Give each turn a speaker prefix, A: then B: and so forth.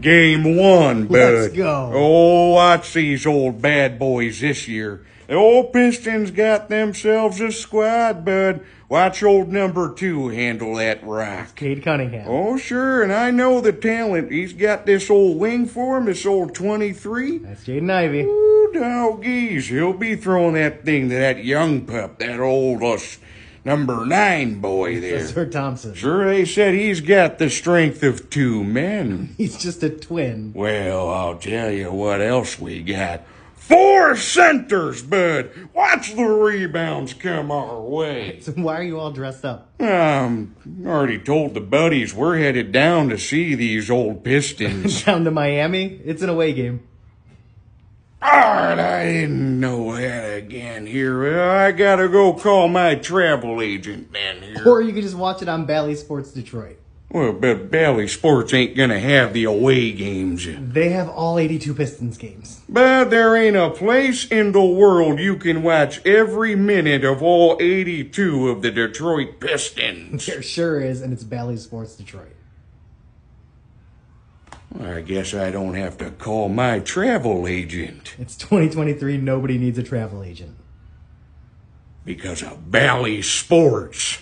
A: Game one, bud.
B: Let's go.
A: Oh, watch these old bad boys this year. The old Pistons got themselves a squad, bud. Watch old number two handle that rock.
B: Cade Cunningham.
A: Oh, sure, and I know the talent. He's got this old wing for him, this old 23.
B: That's Jaden Ivey.
A: Ooh, doggies. He'll be throwing that thing to that young pup, that old uh, number nine boy there.
B: Ausar Thompson.
A: Sure, they said he's got the strength of two men.
B: He's just a twin.
A: Well, I'll tell you what else we got. Four centers, bud. Watch the rebounds come our way.
B: So why are you all dressed up?
A: Um, already told the buddies we're headed down to see these old Pistons.
B: Down to Miami? It's an away game.
A: Alright, I didn't know here. I gotta go call my travel agent then here.
B: Or you could just watch it on Bally Sports Detroit.
A: Well, but Bally Sports ain't gonna have the away games.
B: They have all 82 Pistons games.
A: But there ain't a place in the world you can watch every minute of all 82 of the Detroit Pistons.
B: There sure is, and it's Bally Sports Detroit.
A: I guess I don't have to call my travel agent
B: It's 2023. Nobody needs a travel agent.
A: Because of Bally Sports.